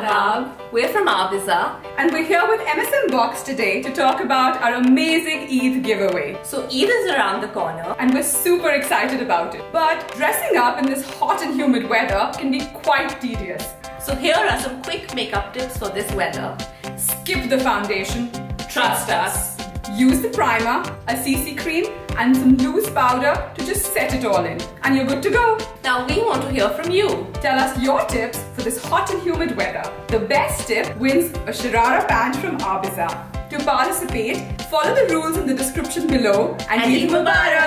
Adab. We're from Abiza. And we're here with MSM Box today to talk about our amazing Eid giveaway. So Eid is around the corner. And we're super excited about it. But dressing up in this hot and humid weather can be quite tedious. So here are some quick makeup tips for this weather. Skip the foundation. Trust us. Use the primer, a CC cream and some loose powder to just set it all in. And you're good to go. Now we want to hear from you. Tell us your tips for this hot and humid weather. The best tip wins a Sharara pant from Abiza. To participate, follow the rules in the description below and, and Eid Mubarak!